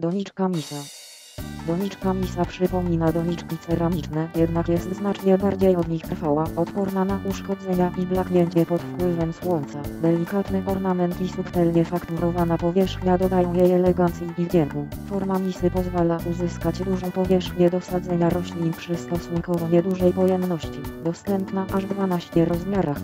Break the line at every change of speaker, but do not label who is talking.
Doniczka misa. Doniczka misa przypomina doniczki ceramiczne, jednak jest znacznie bardziej od nich trwała, odporna na uszkodzenia i blaknięcie pod wpływem słońca. Delikatny ornament i subtelnie fakturowana powierzchnia dodają jej elegancji i wdzięku. Forma misy pozwala uzyskać dużą powierzchnię do sadzenia roślin przy stosunkowo niedużej pojemności, dostępna aż w 12 rozmiarach.